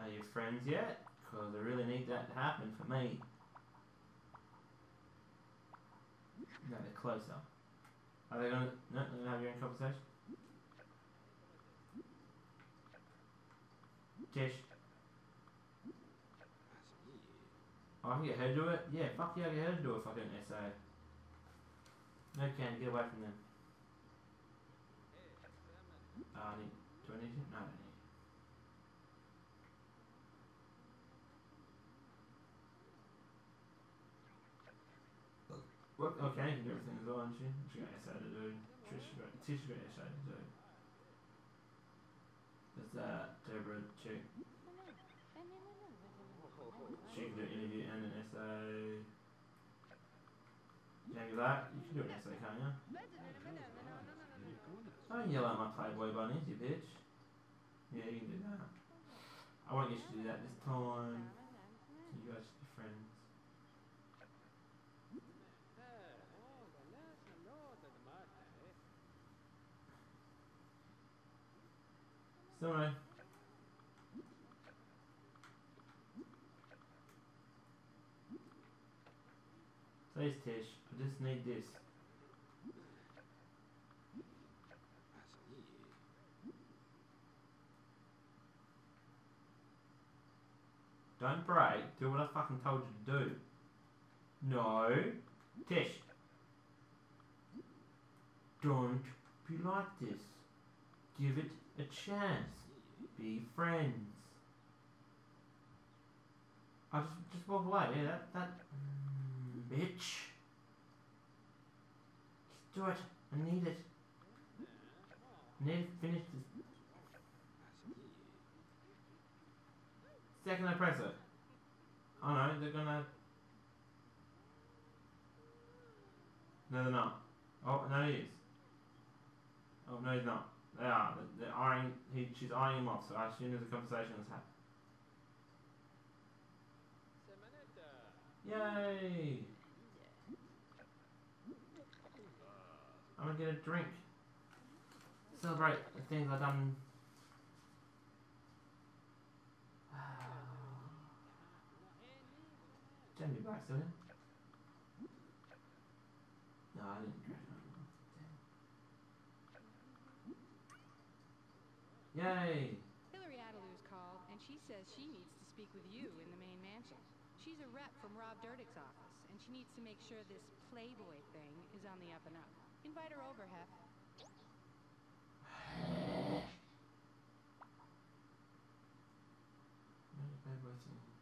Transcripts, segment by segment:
Are you friends yet? Because I really need that to happen for me. No, they're closer. Are they gonna? No, they're gonna have your own conversation. Tish. Oh, I can get her to do it? Yeah, fuck yeah, I get her to do a fucking essay. No can get away from them. Uh, I need, do I need to? No, I Well, okay, you can do everything as well, aren't you? She's got essay to do. Trish got, Tish got essay to do. There's that Deborah chick. She can do an interview and an essay. Jamie Black, you can do an essay, can't you? Don't yell at my Playboy bunnies, you bitch. Yeah, you can do that. I won't get you to do that this time. You guys should be friends. Still no. Please, Tish, I just need this. Don't break. Do what I fucking told you to do. No. Tish. Don't be like this. Give it a chance. Be friends. I just just walk away. Yeah, that that bitch. Just do it. I need it. I need to finish this. Second I press it. Oh no, they're gonna. No, they're not. Oh no, he is. Oh no, he's not. They are. They're, they're eyeing. He, she's eyeing him off. So I assume there's a conversation that's happened. Yay! I'm gonna get a drink. Celebrate the things I've done. Jamie Black still in? No, I didn't crash my Yay! Hillary Adelou's called, and she says she needs to speak with you in the main mansion. She's a rep from Rob Dyrdek's office, and she needs to make sure this Playboy thing is on the up and up. Invite her over, Hef. Maybe bad boy thing.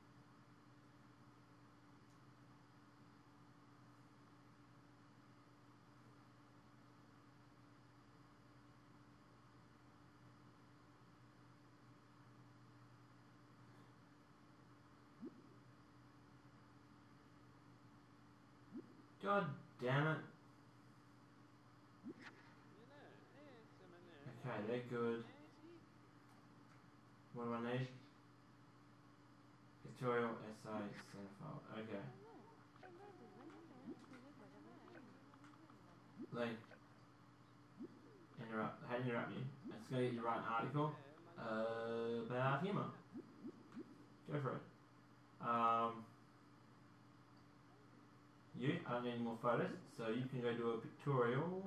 God damn it. Okay, they're good. What do I need? Pictorial SI centerfold. Okay. Lee. Interrupt. I had to interrupt you. It's gonna get you write an article uh, about humour. Go for it. Um, you, need any more photos, so you can go do a pictorial.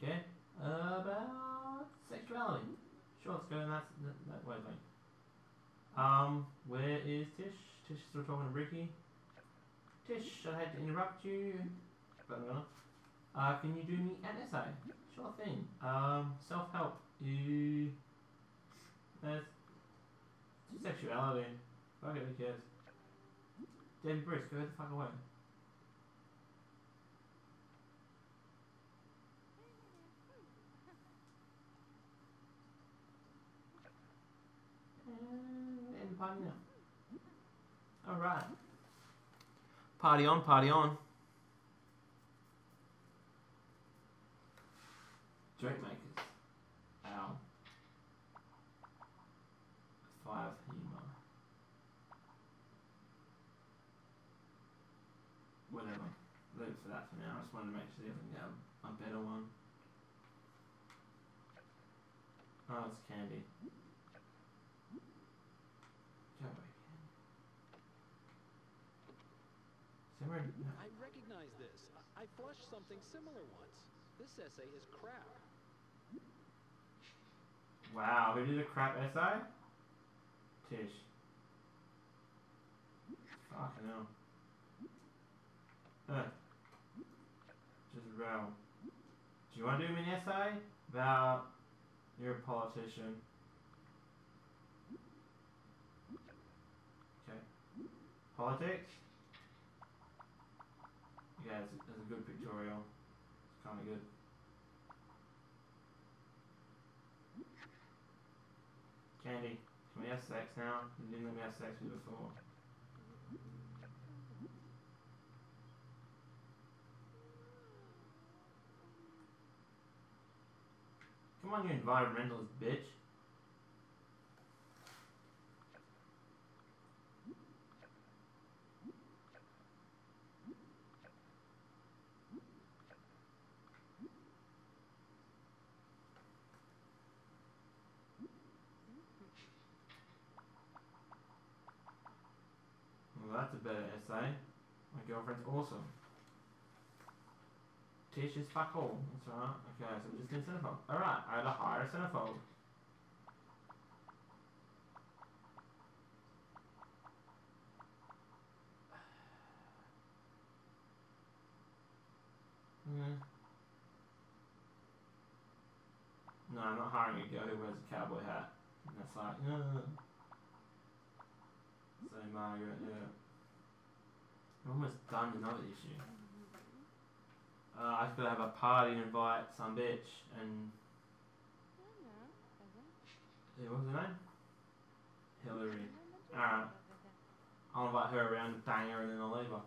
Care. about sexuality. Sure, let's go in that, that, that wavelength. Um, where is Tish? Tish is still talking to Ricky. Tish, I had to interrupt you. But gonna. Uh, can you do me an essay? Sure thing. Um, self-help. You. There's sexuality. Fuck it, who cares? David Bruce, go the fuck away. Uh, and, and party now. Alright. Party on, party on. Drink makers. Ow. Five that for now. I just wanted to make sure that I can get a, a better one. Oh, it's candy. Joey. I recognize this. I, flushed something similar once. This essay is crap. Wow, who did a crap essay? Tish. Fucking hell. Huh. Row. Do you want to do an essay about you're a politician? Okay. Politics? Yeah, it's, it's a good pictorial. It's kind of good. Candy, can we have sex now? You didn't let me have sex with before. Come on, you environmentalist bitch. Well, that's a better essay. My girlfriend's awesome. Tish is fuck all. That's right. Okay, so we're just in centerfold. Alright, I had to hire a centerfold. Hmm. No, I'm not hiring a girl who wears a cowboy hat. And that's like, uh. So Margaret, yeah. I'm almost done another issue. Uh, I could have a party and invite some bitch and yeah, what was her name? Hillary. Alright. I'll invite her around, bang her, and then I'll leave her.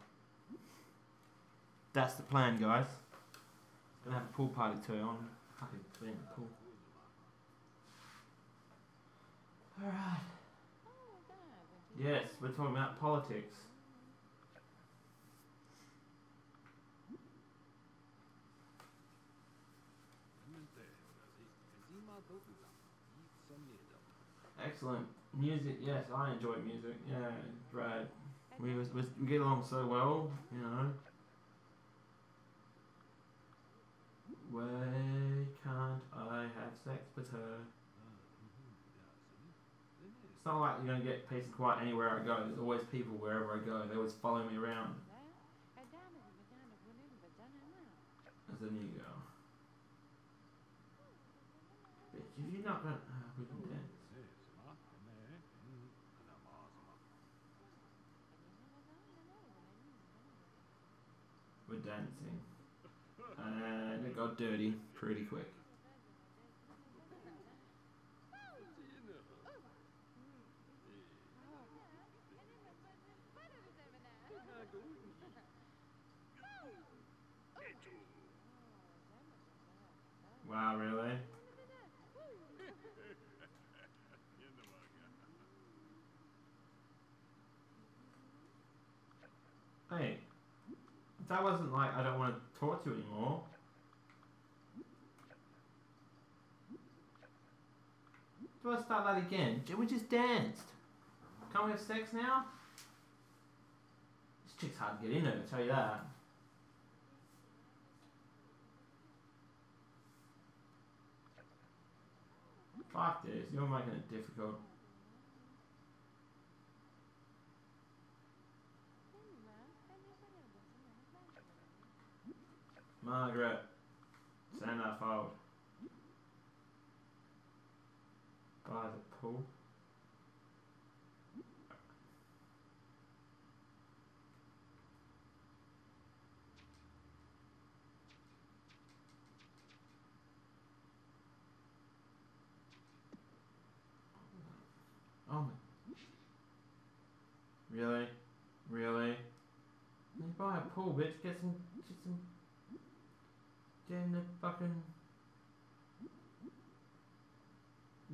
That's the plan, guys. Gonna have a pool party too. I'm fucking being the pool. Alright. Yes, we're talking about politics. Excellent. Music, yes, I enjoy music. Yeah, great. We, was, was, we get along so well, you know. Why can't I have sex with her? It's not like you're gonna get peace and quiet anywhere I go. There's always people wherever I go. They always follow me around. As a new girl. Bitch, if you're not gonna. Uh, we can dance. We're dancing. And it got dirty pretty quick. Wow, really? Hey, that wasn't like I don't want to talk to you anymore. Do I start that again? We just danced. Can't we have sex now? This chick's hard to get into, I'll tell you that. Fuck this, you're making it difficult. Margaret, centerfold. By the pool. Oh. Really? Really? You buy a pool, bitch. Get some, get some. In the fucking.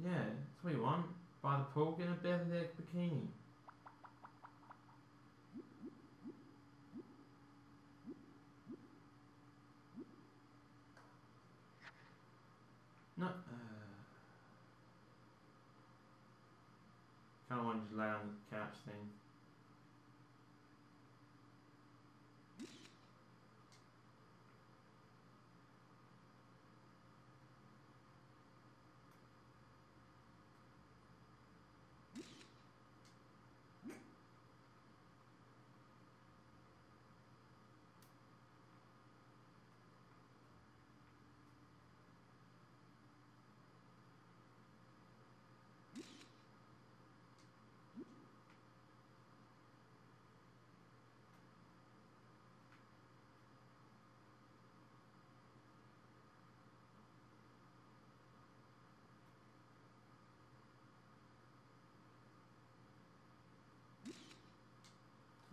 Yeah, that's what you want. By the pool, get a deck bikini. No. Uh, kind of want to just lay on the couch thing.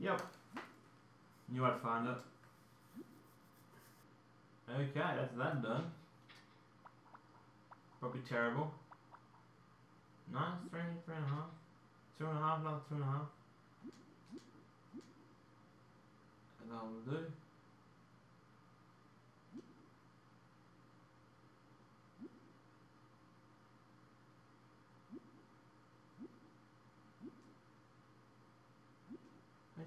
Yep. Knew I'd find it. Okay, that's that done. Probably terrible. Nice, three, three and a half. Two and a half, another two and a half. And that will do.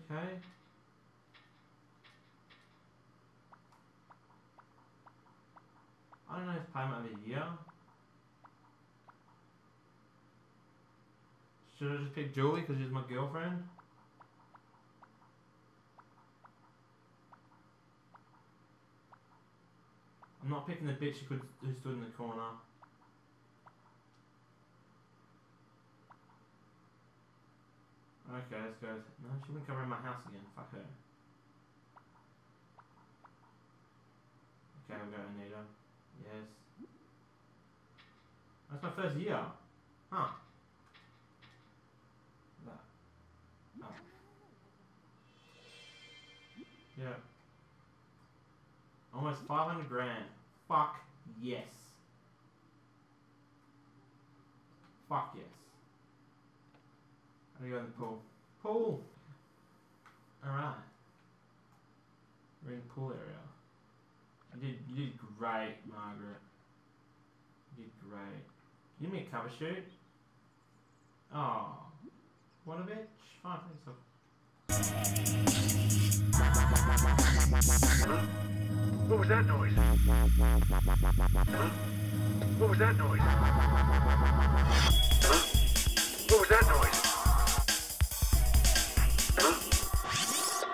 Okay. I don't know his Playmate of the year. Should I just pick Julie because she's my girlfriend? I'm not picking the bitch who, could, who stood in the corner. Okay, let's go. No, she wouldn't come around my house again. Fuck her. Okay, we'll go Anita. Yes. That's my first year. Huh. That. Oh. Yeah. Almost 500 grand. Fuck yes. Fuck yes. Do you go in the pool? Pool! Alright. We're in the pool area. You did, you did great, Margaret. You did great. Give me a cover shoot. Oh. What a bitch. Fine, thanks. What was that noise? What was that noise? What was that noise?